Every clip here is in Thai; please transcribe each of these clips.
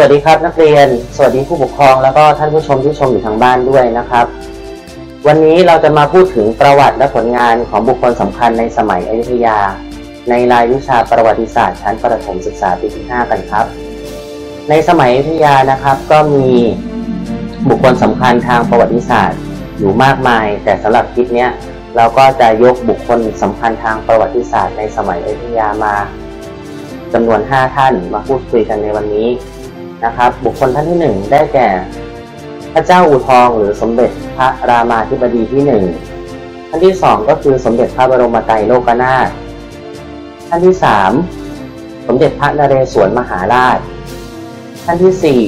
วัสดีครับนักเรียน สวัสดีผู้ปกครอง แล้วก็ท่านผู้ชมที่ชมอยู่ทางบ้านด้วยนะครับ วันนี้เราจะมาพูดถึงประวัติและผลงานของบุคคลสำคัญในสมัยอยุธยา ในรายวิชาประวัติศาสตร์ชั้นประถมศึกษาปีที่ 5 กันครับ ในสมัยอยุธยานะครับ ก็มีบุคคลสำคัญทางประวัติศาสตร์ อยู่มากมาย แต่สำหรับคลิปนี้เราก็จะยกบุคคลสำคัญทางประวัติศาสตร์ในสมัยอยุธยามาจำนวน 5 ท่านมาพูดคุยกันในวันนี้ นะครับ บุคคลท่านที่หนึ่งได้แก่ พระเจ้าอู่ทองหรือสมเด็จพระรามาธิบดีที่หนึ่งท่านที่สองก็คือสมเด็จพระบรมไตรโลกนาถท่านที่สามสมเด็จพระนเรศวรมหาราช ท่านที่สี่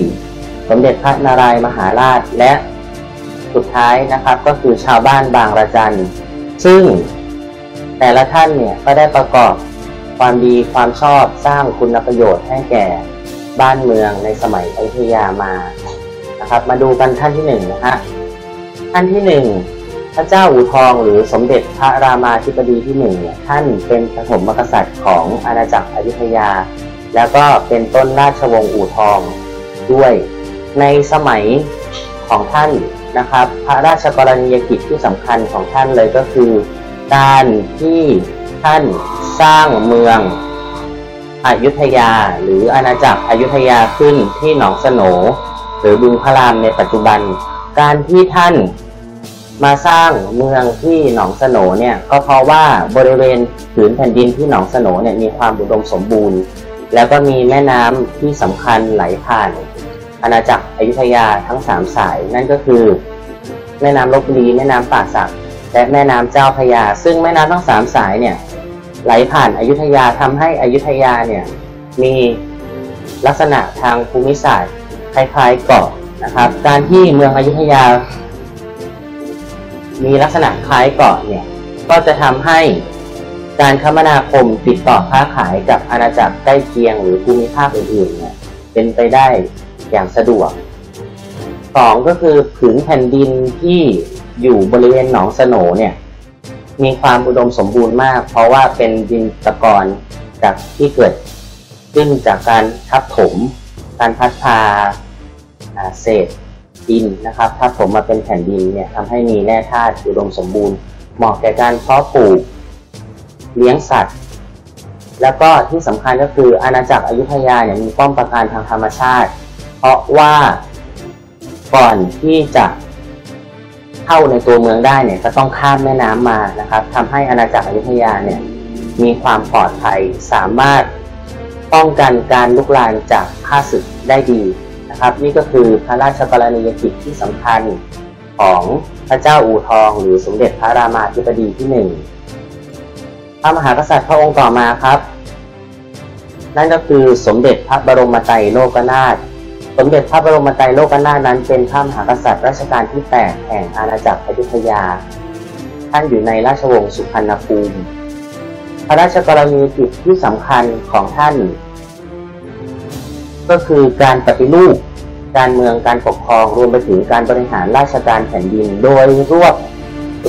สมเด็จพระนารายมหาราชและสุดท้ายนะครับก็คือชาวบ้านบางระจัน ซึ่งแต่ละท่านเนี่ยก็ได้ประกอบความดีความชอบสร้างคุณประโยชน์ให้แก่ บ้านเมืองในสมัยอยุธยามานะครับ มาดูกันท่านที่หนึ่งนะฮะท่านที่หนึ่งพระเจ้าอู่ทองหรือสมเด็จพระรามาธิบดีที่หนึ่งเนี่ยท่านเป็นปฐมกษัตริย์ของอาณาจักรอยุธยา แล้วก็เป็นต้นราชวงศ์อู่ทองด้วย ในสมัยของท่านนะครับ พระราชกรณียกิจที่สำคัญของท่านเลยก็คือ การที่ท่านสร้างเมือง อยุธยา หรืออาณาจักรอยุธยาขึ้นที่หนองสโหนหรือบึงพระรามในปัจจุบัน การที่ท่านมาสร้างเมืองที่หนองสโหนเนี่ยก็เพราะว่าบริเวณผืนแผ่นดินที่หนองสโหนเนี่ยมีความอุดมสมบูรณ์ แล้วก็มีแม่น้ำที่สำคัญไหลผ่าน อาณาจักรอยุธยาทั้งสามสาย นั่นก็คือ แม่น้ำลบบุรีแม่น้ำป่าสักและแม่น้ำเจ้าพยา ซึ่งแม่น้ำทั้งสามสายเนี่ย ไหลผ่านอายุทยาทำให้อายุธยาเนี่ยมีลักษณะทางภูมิศาสตร์คล้ายๆเกาะนะครับ การที่เมืองอายุธยา มีลักษณะคล้ายเกาะเนี่ยก็จะทำให้การคมนาคมติดต่อค้าขายกับอาณาจักรใกล้เคียงหรือภูมิภาคอื่นๆเนี่ยเป็นไปได้อย่างสะดวกสองก็คือผืนแผ่นดินที่อยู่บริเวณหนองสโหนเนี่ย มีความอุดมสมบูรณ์มาก เพราะว่าเป็นดินตะกอนจากที่เกิดขึ้นจากการทับถม การพัดพาเศษดินนะครับทับถมมาเป็นแผ่นดินเนี่ยทำให้มีแร่ธาตุอุดมสมบูรณ์ เหมาะแก่การเพาะปลูกเลี้ยงสัตว์ แล้วก็ที่สำคัญก็คืออาณาจักรอยุธยาเนี่ยมีป้อมปราการทางธรรมชาติ เพราะว่าก่อนที่จะ เข้าในตัวเมืองได้เนี่ยก็ต้องข้ามแม่น้ำมานะครับทำให้อาณาจักรอยุธยาเนี่ยมีความปลอดภัยสามารถป้องกันการลุกลามจากข้าศึกได้ดีนะครับ นี่ก็คือพระราชกรณียกิจที่สำคัญของพระเจ้าอู่ทอง หรือสมเด็จพระรามาธิบดีที่หนึ่งพระมหากษัตริย์พระองค์ต่อมาครับ นั่นก็คือสมเด็จพระบรมไตรโลกนาถ สมเด็จพระบรมไตรโลกนาถนั้นเป็นพระมหากษัตริย์รัชกาลที่ 8 แห่งอาณาจักรอยุธยา ท่านอยู่ในราชวงศ์สุพรรณภูมิ พระราชกรณียกิจที่สำคัญของท่าน ก็คือการปฏิรูป การเมืองการปกครองรวมไปถึงการบริหารราชการแผ่นดิน โดยรวบ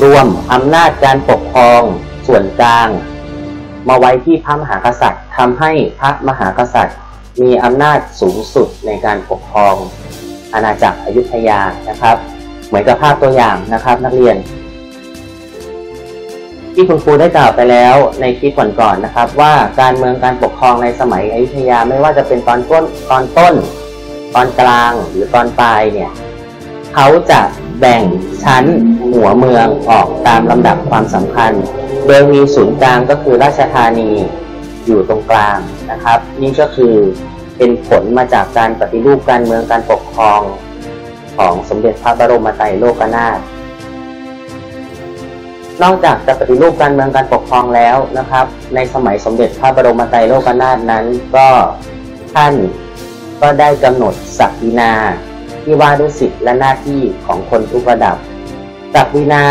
รวมอำนาจการปกครองส่วนกลาง มาไว้ที่พระมหากษัตริย์ทำให้พระมหากษัตริย์ มีอำนาจสูงสุดในการปกครองอาณาจักรอยุธยานะครับ เหมือนกับภาพตัวอย่างนะครับนักเรียน ที่คุณครูได้กล่าวไปแล้วในคลิปก่อนๆนนะครับ ว่าการเมืองการปกครองในสมัยอยุธยาไม่ว่าจะเป็นตอนต้นตอนต้น ตอนกลางหรือตอนปลายเนี่ยเขาจะแบ่งชั้นหัวเมืองออกตามลำดับความสำคัญ โดยมีศูนย์กลางก็คือราชธานี อยู่ตรงกลางนะครับ นี่ก็คือเป็นผลมาจากการปฏิรูปการเมืองการปกครองของสมเด็จพระบรมไตรโลกนาถนอกจากจะปฏิรูปการเมืองการปกครองแล้วนะครับ ในสมัยสมเด็จพระบรมไตรโลกนาถนั้นก็ท่านก็ได้กำหนดศักดินาที่ว่าด้วยสิทธิและหน้าที่ของคนทุกระดับศักดินา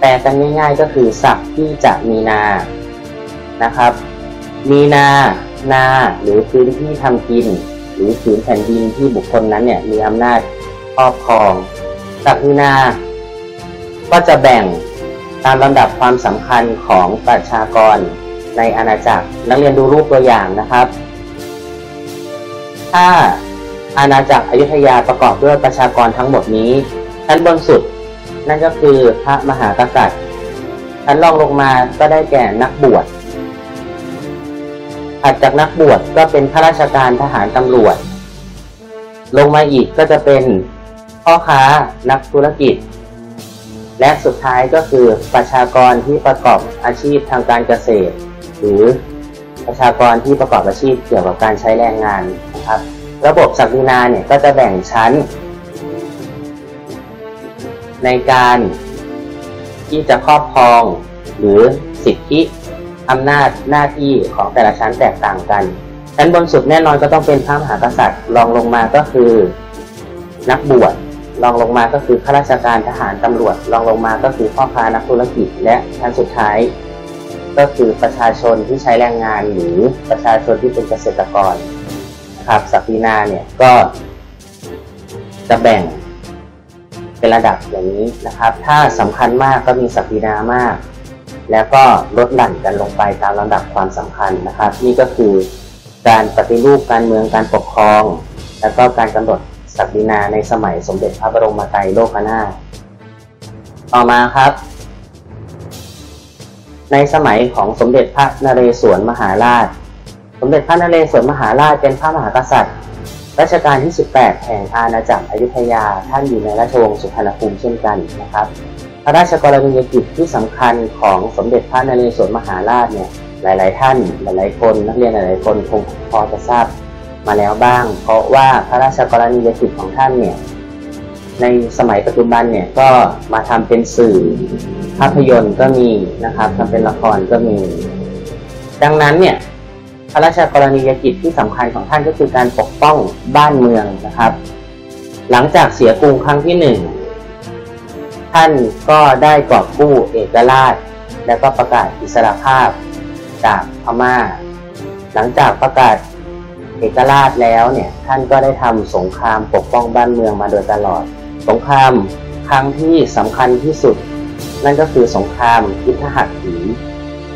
แปลกันง่าย ๆ ก็คือศักดิ์ที่จะมีนานะครับ มีนา นาหรือพื้นที่ทำกิน หรือผืนแผ่นดินที่บุคคลนั้นเนี่ยมีอำนาจครอบครองศักดินา ก็จะแบ่งตามลำดับความสำคัญของประชากรในอาณาจักร นักเรียนดูรูปตัวอย่างนะครับ ถ้าอาณาจักรอยุธยาประกอบด้วยประชากรทั้งหมดนี้ชั้นบนสุด นั่นก็คือพระมหากษัตริย์ชั้นรองลงมาก็ได้แก่นักบวช ถัดจากนักบวชก็เป็นข้าราชการทหารตำรวจ ลงมาอีกก็จะเป็นพ่อค้านักธุรกิจ และสุดท้ายก็คือประชากรที่ประกอบอาชีพทางการเกษตร หรือประชากรที่ประกอบอาชีพเกี่ยวกับการใช้แรงงานนะครับ ระบบศักดินาเนี่ยก็จะแบ่งชั้น ในการที่จะครอบครองหรือสิทธิ อำนาจหน้าที่ของแต่ละชั้นแตกต่างกัน ชั้นบนสุดแน่นอนก็ต้องเป็นพระมหากษัตริย์รองลงมาก็คือ นักบวชรองลงมาก็คือข้าราชการทหารตำรวจรองลงมาก็คือพ่อค้านักธุรกิจ และชั้นสุดท้าย ก็คือประชาชนที่ใช้แรงงานหรือประชาชนที่เป็นเกษตรกรนะครับศักดินาเนี่ยก็จะแบ่งเป็นระดับอย่างนี้นะครับ ถ้าสำคัญมากก็มีศักดินามาก แล้วก็ลดหลั่นกันลงไปตามลำดับความสำคัญนะครับ นี่ก็คือการปฏิรูปการเมืองการปกครอง แล้วก็การกำหนดศักดินาในสมัยสมเด็จพระบรมไตรโลกนาถต่อมาครับ ในสมัยของสมเด็จพระนเรศวรมหาราช สมเด็จพระนเรศวรมหาราชเป็นพระมหากษัตริย์รัชกาลที่ 18 แห่งอาณาจักรอยุธยาท่านอยู่ในราชวงศ์สุพรรณภูมิเช่นกันนะครับ พระราชกรณียกิจที่สำคัญของสมเด็จพระนเรศวรมหาราชเนี่ยหลาย ๆ ท่านหลายๆ คนนักเรียนหลายๆคนคงพอจะทราบมาแล้วบ้าง เพราะว่าพระราชกรณียกิจของท่านเนี่ยในสมัยปัจจุบันเนี่ยก็มาทำเป็นสื่อภาพยนตร์ก็มีนะครับทำเป็นละครก็มี ดังนั้นเนี่ยพระราชกรณียกิจที่สำคัญของท่านก็คือการปกป้องบ้านเมืองนะครับ หลังจากเสียกรุงครั้งที่หนึ่ง ท่านก็ได้กอบกู้เอกราช และก็ประกาศอิสรภาพจากพม่า หลังจากประกาศเอกราชแล้วเนี่ยท่านก็ได้ทำสงครามปกป้องบ้านเมืองมาโดยตลอด สงครามครั้งที่สำคัญที่สุด นั่นก็คือสงครามยุทธหัตถี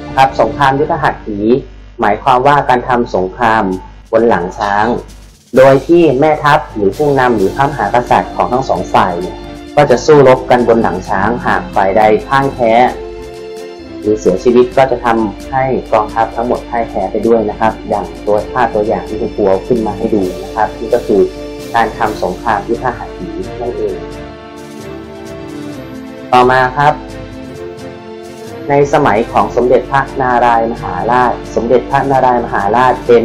นะครับสงครามยุทธหัตถี หมายความว่าการทำสงครามบนหลังช้าง โดยที่แม่ทัพหรือผู้นำหรือพระมหากษัตริย์ของทั้งสองฝ่ายเนี่ย ก็จะสู้รบกันบนหลังช้างหากฝ่ายใดพ่ายแพ้ หรือเสียชีวิตก็จะทำให้กองทัพทั้งหมดพ่ายแพ้ไปด้วยนะครับ อย่างตัวภาพตัวอย่างที่คุณครูเอาขึ้นมาให้ดูนะครับนี่ก็คือการทำสงครามยุทธหัตถีนั่นเอง ต่อมาครับ ในสมัยของสมเด็จพระนารายมหาราช สมเด็จพระนารายมหาราชเป็น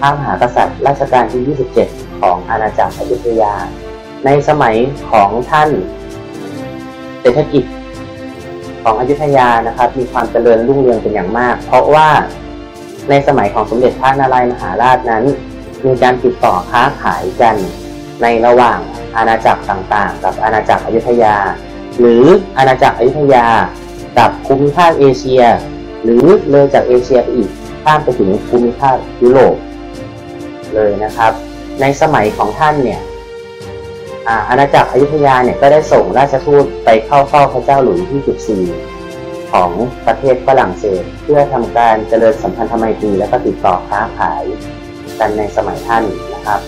พระมหากษัตริย์รัชกาลที่ 27 ของอาณาจักรอยุธยา ในสมัยของท่านเศรษฐกิจของอยุธยานะครับ มีความเจริญรุ่งเรืองเป็นอย่างมาก เพราะว่าในสมัยของสมเด็จพระนารายมหาราชนั้น มีการติดต่อค้าขายกันในระหว่างอาณาจักรต่างๆ กับอาณาจักรอยุธยา หรืออาณาจักรอยุธยา กับภูมิภาคเอเชีย หรือเลยจากเอเชียไปอีกข้ามไปถึงภูมิภาคยุโรปเลยนะครับ ในสมัยของท่านเนี่ย อาณาจักรอยุธยาเนี่ยก็ได้ส่งราชทูตไปเข้าเฝ้าพระเจ้าหลุยที่ 14 ของประเทศฝรั่งเศส เพื่อทำการเจริญสัมพันธไมตรีและก็ติดต่อค้าขายกันในสมัยท่านนะครับ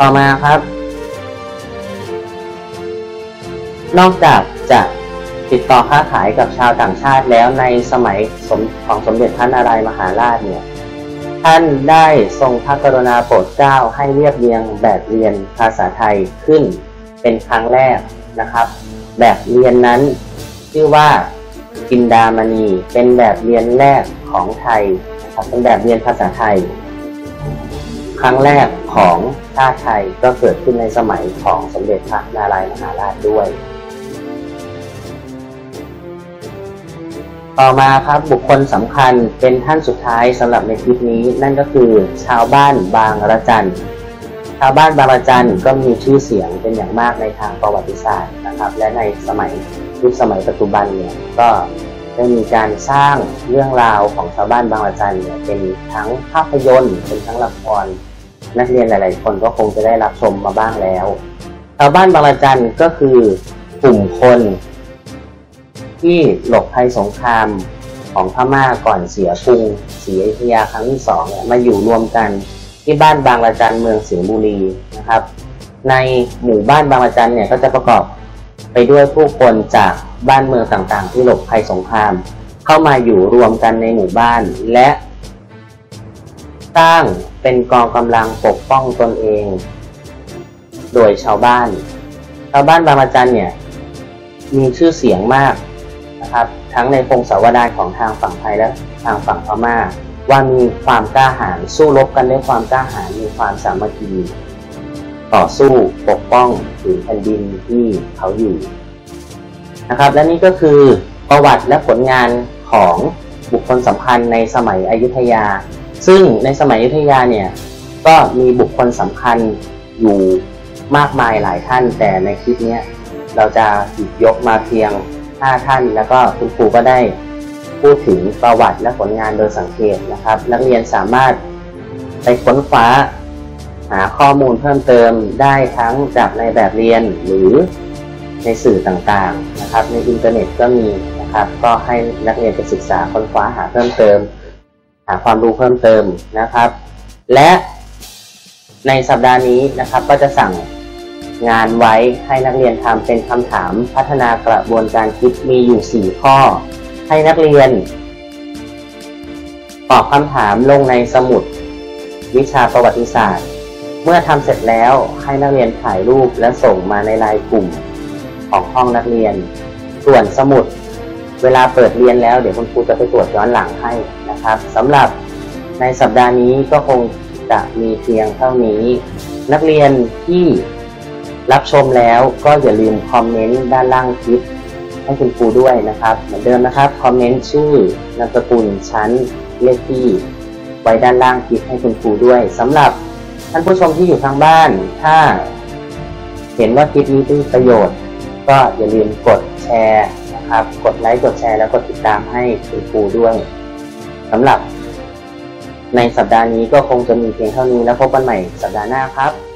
ต่อมาครับ นอกจากจะติดต่อค้าขายกับชาวต่างชาติแล้วในสมัยสมของสมเด็จพระนารายมหาราชเนี่ย ท่านได้ทรงพระกรุณาโปรดเกล้าให้เรียบเรียงแบบเรียนภาษาไทยขึ้นเป็นครั้งแรกนะครับ แบบเรียนนั้นชื่อว่ากินดามณีเป็นแบบเรียนแรกของไทยนะครับเป็นแบบเรียนภาษาไทย ครั้งแรกของชาติไทยก็เกิดขึ้นในสมัยของสมเด็จพระนารายณ์มหาราชด้วย ต่อมาครับบุคคลสำคัญเป็นท่านสุดท้ายสำหรับในคลิปนี้นั่นก็คือ ชาวบ้านบางระจันชาวบ้านบางระจันก็มีชื่อเสียงเป็นอย่างมากในทางประวัติศาสตร์นะครับ และในสมัยยุคสมัยปัจจุบันเนี่ยก็ได้มีการสร้างเรื่องราวของชาวบ้านบางระจันเนี่ยเป็นทั้งภาพยนตร์เป็นทั้งละครนักเรียนหลาย ๆ คนก็คงจะได้รับชมมาบ้างแล้ว ชาวบ้านบางระจันก็คือกลุ่มคน ที่หลบภัยสงครามของพม่าก่อนเสียกรุงศรีอยุธยาครั้งที่สองเนี่ยมาอยู่รวมกันที่บ้านบางระจันเมืองสิงห์บุรีนะครับ ในหมู่บ้านบางระจันเนี่ยก็จะประกอบไปด้วยผู้คนจากบ้านเมืองต่างๆ ที่หลบภัยสงคราม เข้ามาอยู่รวมกันในหมู่บ้านและสร้างเป็นกองกำลังปกป้องตนเอง โดยชาวบ้าน ชาวบ้านบางระจันเนี่ยมีชื่อเสียงมาก นะครับ ทั้งในพงศาวดารของทางฝั่งไทยและทางฝั่งพม่า ว่ามีความกล้าหาญสู้รบกันด้วยความกล้าหาญมีความสามัคคีต่อสู้ปกป้องผืนแผ่นดินที่เขาอยู่นะครับ และนี่ก็คือประวัติและผลงานของบุคคลสำคัญในสมัยอยุธยา ซึ่งในสมัยอยุธยาเนี่ยก็มีบุคคลสำคัญอยู่มากมายหลายท่าน แต่ในคลิปนี้เราจะหยิบยกมาเพียง 5 ท่าน แล้วก็คุณครูก็ได้พูดถึงประวัติและผลงานโดยสังเกตนะครับ นักเรียนสามารถไปค้นคว้าหาข้อมูลเพิ่มเติมได้ทั้งจากในแบบเรียนหรือในสื่อต่างๆนะครับ ในอินเทอร์เน็ตก็มีนะครับ ก็ให้นักเรียนไปศึกษาค้นคว้าหาเพิ่มเติม หาความรู้เพิ่มเติมนะครับ และในสัปดาห์นี้นะครับก็จะสั่ง งานไว้ให้นักเรียนทำเป็นคำถามพัฒนากระบวนการคิดมีอยู่ 4 ข้อ ให้นักเรียน ตอบคำถามลงในสมุด วิชาประวัติศาสตร์ เมื่อทำเสร็จแล้วให้นักเรียนถ่ายรูปและส่งมาในไลน์กลุ่ม ของห้องนักเรียน ส่วนสมุด เวลาเปิดเรียนแล้วเดี๋ยวคุณครูจะไปตรวจย้อนหลังให้นะครับสำหรับในสัปดาห์นี้ก็คงจะมีเพียงเท่านี้ นักเรียนที่ รับชมแล้วก็อย่าลืมคอมเมนต์ด้านล่างคลิป ให้คุณครูด้วยนะครับ เหมือนเดิมนะครับคอมเมนต์ชื่อนามสกุลชั้นเลขที่ไว้ด้านล่างคลิปให้คุณครูด้วยสำหรับท่านผู้ชมที่อยู่ทางบ้าน ถ้า เห็นว่าคลิปนี้เป็นประโยชน์ ก็อย่าลืมกดแชร์นะครับ กดไลค์กดแชร์แล้วกดติดตามให้คุณครูด้วยสำหรับในสัปดาห์นี้ก็คงจะมีเพียงเท่านี้แล้วพบกันใหม่สัปดาห์หน้าครับ